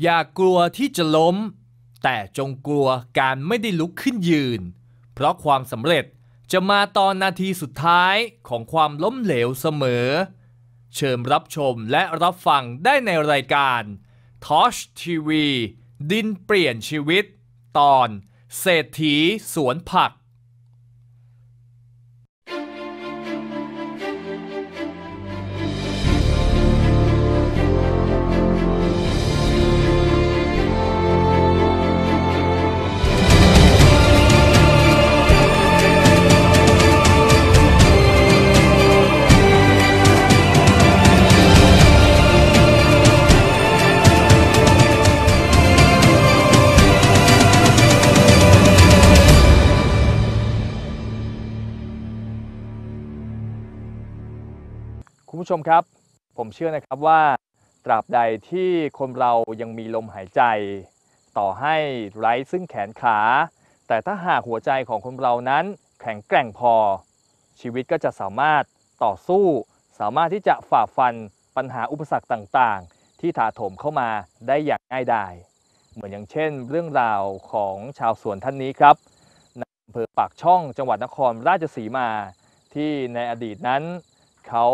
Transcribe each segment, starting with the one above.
อย่ากลัวที่จะล้ม แต่จงกลัวการไม่ได้ลุกขึ้นยืน เพราะความสำเร็จจะมาตอนนาทีสุดท้ายของความล้มเหลวเสมอ เชิญรับชมและรับฟังได้ในรายการ Touch TV ดินเปลี่ยนชีวิต ตอน เศรษฐีสวนผัก คุณผู้ชมครับ ผมเชื่อนะครับว่าตราบใดที่คนเรายังมีลมหายใจ ต่อให้ไร้ซึ่งแขนขา แต่ถ้าหากหัวใจของคนเรานั้นแข็งแกร่งพอ ชีวิตก็จะสามารถต่อสู้ สามารถที่จะฝ่าฟันปัญหาอุปสรรคต่างๆ ที่ถาโถมเข้ามาได้อย่างง่ายดายเหมือนอย่างเช่น เรื่องราวของชาวสวนท่านนี้ครับในอำเภอปากช่องจังหวัดนครราชสีมาที่ในอดีตนั้น เขา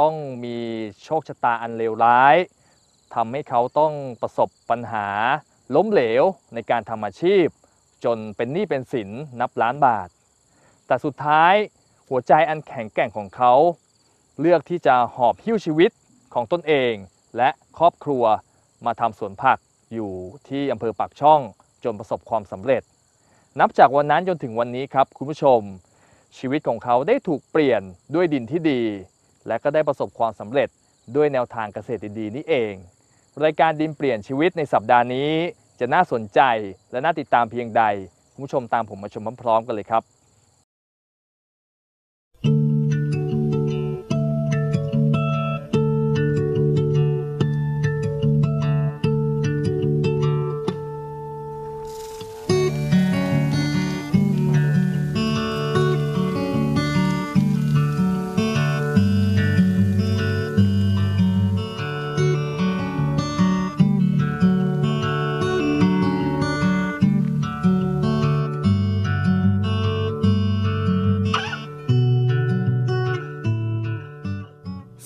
ต้องมีโชคชะตาอันเลวร้ายทำให้เขาต้องประสบปัญหาล้มเหลวในการทำอาชีพ จนเป็นหนี้เป็นสินนับล้านบาท แต่สุดท้ายหัวใจอันแข็งแกร่งของเขา เลือกที่จะหอบหิ้วชีวิตของตนเอง และครอบครัวมาทำสวนผักอยู่ที่อำเภอปากช่องจนประสบความสำเร็จ นับจากวันนั้นจนถึงวันนี้ครับคุณผู้ชม ชีวิตของเขาได้ถูกเปลี่ยนด้วยดินที่ดี และก็ได้ประสบความสำเร็จด้วยแนวทางเกษตรดีๆนี่เอง รายการดินเปลี่ยนชีวิตในสัปดาห์นี้ จะน่าสนใจและน่าติดตามเพียงใดคุณผู้ชมตามผมมาชมพร้อมๆกันเลยครับ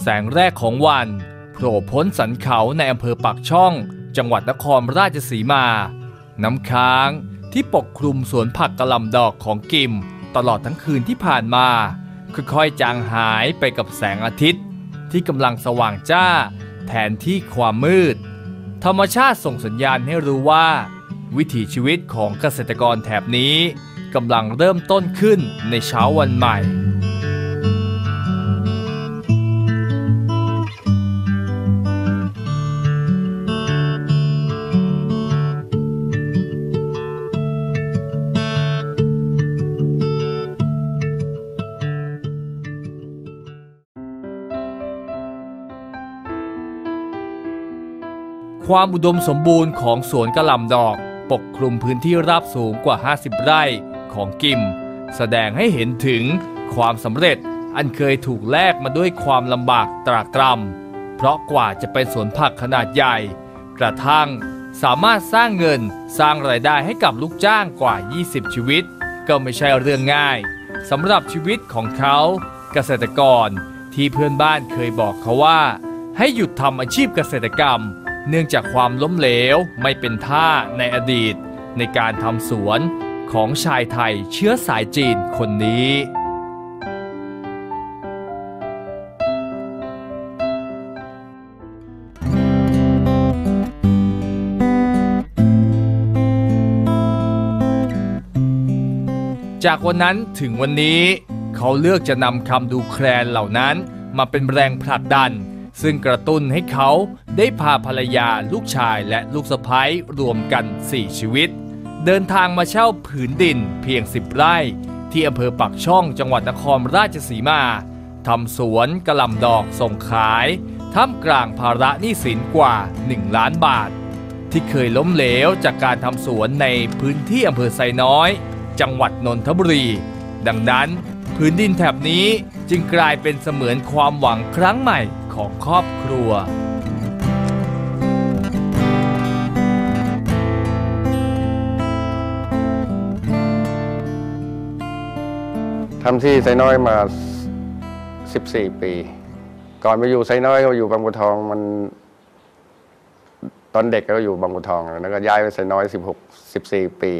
แสงแรกของวันโผล่พ้นสันเขาในอำเภอปากช่อง จังหวัดนครราชสีมา น้ำค้างที่ปกคลุมสวนผักกระหลำดอกของกิม ตลอดทั้งคืนที่ผ่านมาค่อยๆจางหายไปกับแสงอาทิตย์ ที่กำลังสว่างจ้า แทนที่ความมืด ธรรมชาติส่งสัญญาณให้รู้ว่า วิถีชีวิตของเกษตรกรแถบนี้กำลังเริ่มต้นขึ้นในเช้าวันใหม่ ความอุดมสมบูรณ์ของสวนกระหล่ำดอก ปกคลุมพื้นที่ราบสูงกว่า 50 ไร่ของกิม แสดงให้เห็นถึงความสำเร็จอันเคยถูกแลกมาด้วยความลำบากตรากตรำเพราะกว่าจะเป็นสวนผักขนาดใหญ่ กระทั่งสามารถสร้างเงินสร้างรายได้ให้กับลูกจ้างกว่า 20 ชีวิต ก็ไม่ใช่เรื่องง่ายสำหรับชีวิตของเขาเกษตรกรที่เพื่อนบ้านเคยบอกเขาว่า ให้หยุดทำอาชีพเกษตรกรรม เนื่องจากความล้มเหลวไม่เป็นท่าในอดีต ในการทำสวนของชายไทยเชื้อสายจีนคนนี้จากวันนั้นถึงวันนี้เขาเลือกจะนำคำดูแคลนเหล่านั้นมาเป็นแรงผลักดัน ซึ่งกระตุ้นให้เขา ได้พาภรรยาลูกชายและลูกสะใภ้รวมกัน 4 ชีวิต เดินทางมาเช่าผืนดินเพียง 10 ไร่ ที่อำเภอปักช่องจังหวัดนครราชสีมาทำสวนกระลำดอกส่งขายท่ามกลางภาระหนี้สินกว่า 1 ล้านบาท ที่เคยล้มเหลวจากการทำสวนในพื้นที่อำเภอไซน้อย จังหวัดนนทบุรี ดังนั้นพื้นดินแถบนี้จึงกลายเป็นเสมือนความหวังครั้งใหม่ของครอบครัว ทำที่ไซน้อยมา 14 ปี ก่อนมาอยู่ไซน้อยก็อยู่บางบัวทองมัน ตอนเด็กก็อยู่บางบัวทองแล้วก็ย้ายไปไซน้อย 16 14 ปี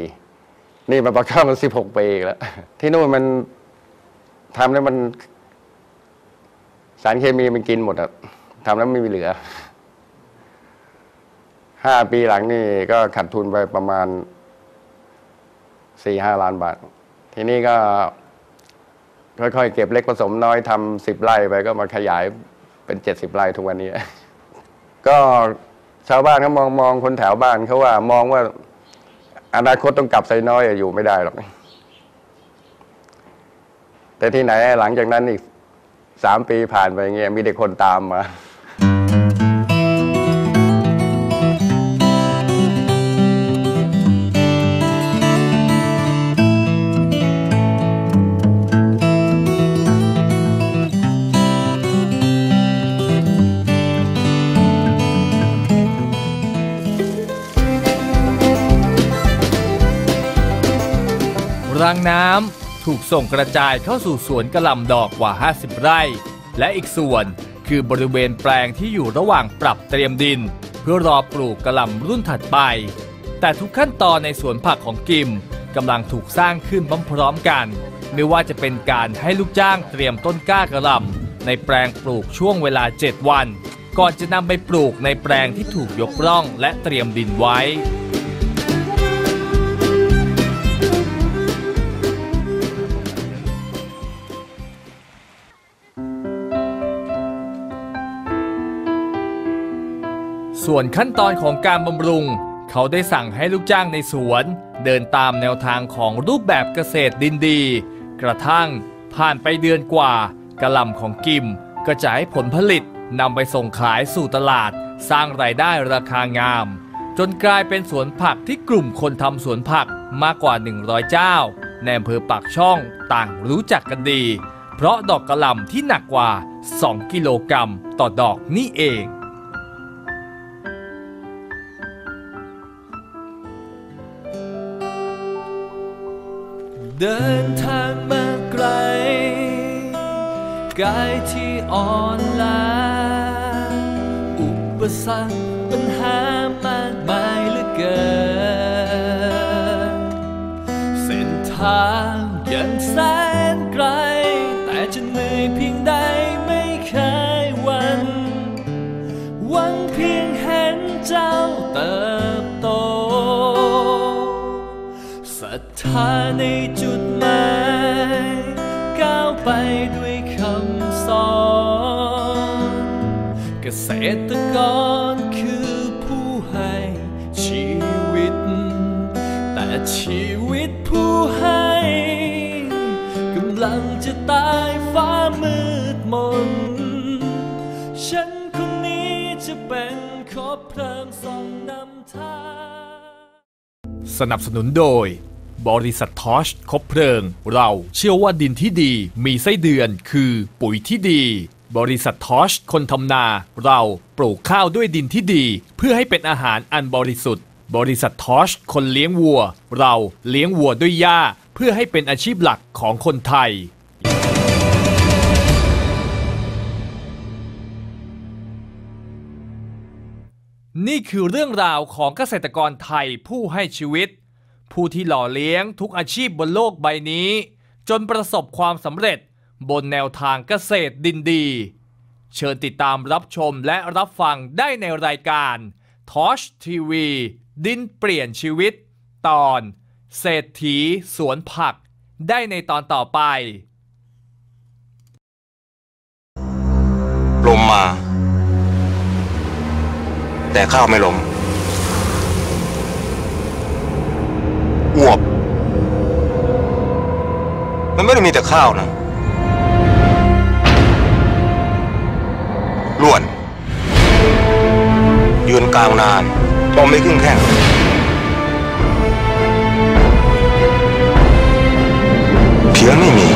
นี่มาปักช่องมัน 16 ปีแล้ว ที่นู่นมันทำแล้วมัน สารเคมีมันกินหมดอะทำแล้วไม่มีเหลือห้าปีหลังนี่ก็ขาดทุนไปประมาณสี่ห้าล้านบาท ทีนี้ก็ ค่อยๆ เก็บเล็กผสมน้อยทำสิบไร่ไปก็มาขยายเป็นเจ็ดสิบไร่ทุกวันนี้ ก็ชาวบ้านเขามองมองคนแถวบ้านเขาว่ามองว่าอนาคตต้องกลับไซน้อยอะอยู่ไม่ได้หรอก แต่ที่ไหนหลังจากนั้นอีกสามปีผ่านไปเงี้ยมีเด็กคนตามมา รางน้ำถูกส่งกระจายเข้าสู่สวนกระหล่ำดอกกว่า 50 ไร่ และอีกส่วนคือบริเวณแปลงที่อยู่ระหว่างปรับเตรียมดิน เพื่อรอปลูกกระหล่ำรุ่นถัดไป แต่ทุกขั้นตอนในสวนผักของกิมกำลังถูกสร้างขึ้นพร้อมๆกัน ไม่ว่าจะเป็นการให้ลูกจ้างเตรียมต้นกล้ากระหล่ำในแปลงปลูกช่วงเวลา 7 วัน ก่อนจะนำไปปลูกในแปลงที่ถูกยกร่องและเตรียมดินไว้ ส่วนขั้นตอนของการบำรุง เขาได้สั่งให้ลูกจ้างในสวน เดินตามแนวทางของรูปแบบเกษตรดินดี กระทั่งผ่านไปเดือนกว่ากระลำของกิม ก็จะให้ผลผลิตนำไปส่งขายสู่ตลาด สร้างรายได้ราคางาม จนกลายเป็นสวนผักที่กลุ่มคนทำสวนผักมากกว่า 100 เจ้าในอำเภอปากช่องต่างรู้จักกันดี เพราะดอกกระลำที่หนักกว่า 2 กิโลกรัมต่อดอกนี่เอง เดินทางมาไกล กายที่อ่อนล้า อุปสรรคปัญหามากมายเหลือเกิน เส้นทางยังแสนไกล แต่จะเหนื่อยเพียงใดไม่เคยหวันหวังเพียงเห็นเจ้าเติบโตศรัทธาในจ กษตรกรคือผู้ให้ชีวิต แต่ชีวิตผู้ให้กำลังจะตายฟ้ามืดมน ฉันคนนี้จะเป็นขอบเพลิงส่องนำทางสนับสนุนโดย บริษัททอชคบเพลิง เราเชื่อว่าดินที่ดีมีไส้เดือนคือปุ๋ยที่ดี บริษัททอชคนทำนา เราปลูกข้าวด้วยดินที่ดี เพื่อให้เป็นอาหารอันบริสุทธิ์ บริษัททอชคนเลี้ยงวัว เราเลี้ยงวัวด้วยหญ้า เพื่อให้เป็นอาชีพหลักของคนไทย นี่คือเรื่องราวของเกษตรกรไทยผู้ให้ชีวิต ผู้ที่หล่อเลี้ยงทุกอาชีพบนโลกใบนี้ จนประสบความสำเร็จ บนแนวทางเกษตรดินดี เชิญติดตามรับชมและรับฟังได้ในรายการทอชทีวีดินเปลี่ยนชีวิต ตอน เศรษฐีสวนผัก ได้ในตอนต่อไป ลมมา แต่ข้าวไม่ลมอ้วกมันไม่ได้มีแต่ข้าวนะ ล้วน ยืนกลางนานต้มไม่ขึ้นแข้งเพียงไม่มี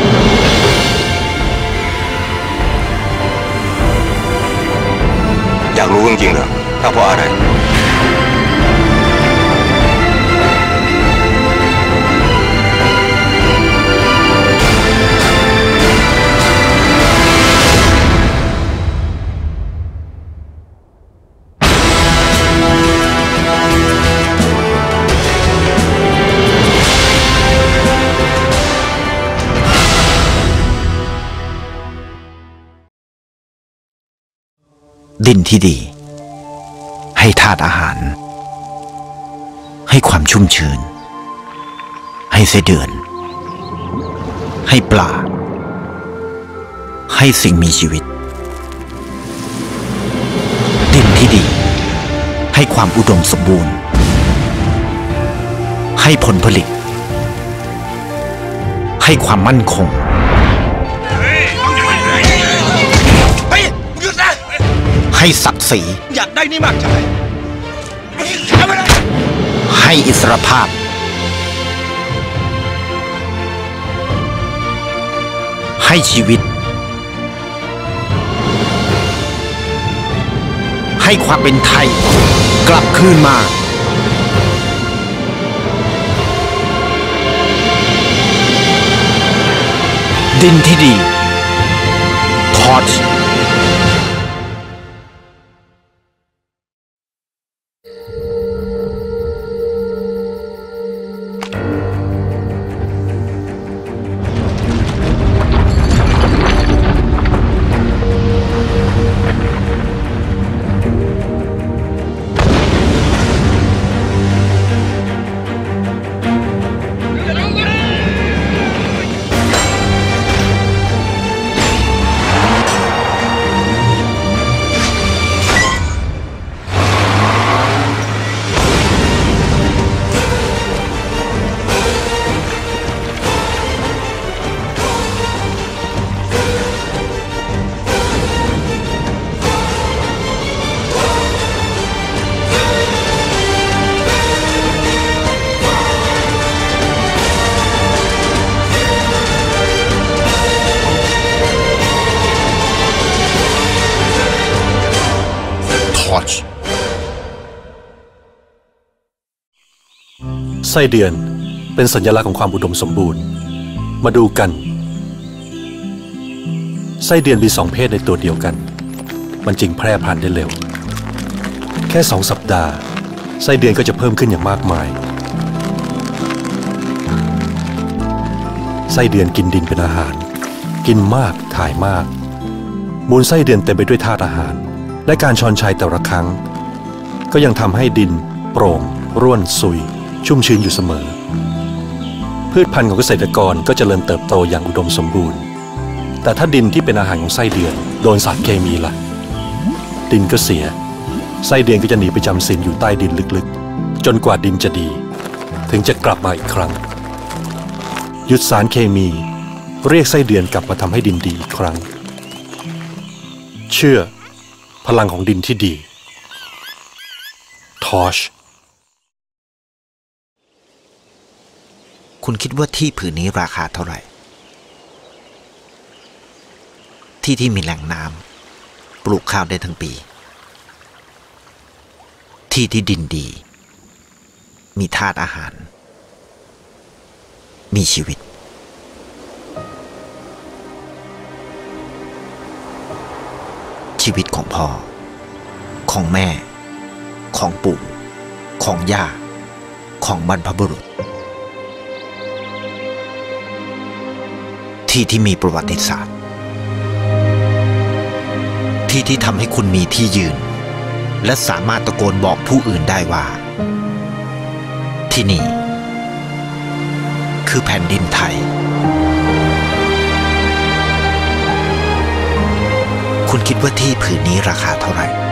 อยากรู้จริงๆเหรอถ้าเพราะอะไร ดินที่ดี ให้ธาตุอาหาร ให้ความชุ่มชื้น ให้ไส้เดือน ให้ปลา ให้สิ่งมีชีวิต ดินที่ดี ให้ความอุดมสมบูรณ์ ให้ผลผลิต ให้ความมั่นคง ให้ศักดิ์ศรีอยากได้นี่มากใช่ไหมเอาไปเลยให้อิสรภาพ ให้ชีวิต ให้ความเป็นไทย กลับคืนมา ดินที่ดีท ส้เดือนเป็นสัญลักษณ์ของความอุดมสมบูรณ์ มาดูกัน ไส้เดือนมีสองเพศในตัวเดียวกัน มันจึงแพร่พันธุ์ได้เร็ว แค่สองสัปดาห์ ไส้เดือนก็จะเพิ่มขึ้นอย่างมากมาย ไส้เดือนกินดินเป็นอาหาร กินมากถ่ายมาก มูลไส้เดือนเต็มไปด้วยธาตุอาหาร และการชอนชัยแต่ละครั้ง ก็ยังทำให้ดิน โปร่ง ร่วนซุย ชุ่มชื้นอยู่เสมอ พืชพันธุ์ของเกษตรกรก็จเจริญเติบโตอย่างอุดมสมบูรณ์ แต่ถ้าดินที่เป็นอาหารของไส้เดือน โดนสารเคมีละ่ะ ดินก็เสีย ไส้เดือนก็จะหนีไปจำศีลอยู่ใต้ดินลึกๆ จนกว่าดินจะดี ถึงจะกลับมาอีกครั้ง หยุดสารเคมีเรียกไส้เดือนกลับมาทำให้ดินดีอีกครั้ง เชื่อ พลังของดินที่ดีทอช คุณคิดว่าที่ผืนนี้ราคาเท่าไหร่ ที่ที่มีแหล่งน้ำปลูกข้าวได้ทั้งปี ที่ที่ดินดี มีธาตุอาหาร มีชีวิตชีวิตของพ่อ ของแม่ ของปู่ ของย่า ของบรรพบุรุษ ที่ที่มีประวัติศาสตร์ ที่ที่ทำให้คุณมีที่ยืน และสามารถตะโกนบอกผู้อื่นได้ว่า ที่นี่ คือแผ่นดินไทย คุณคิดว่าที่ผืนนี้ราคาเท่าไหร่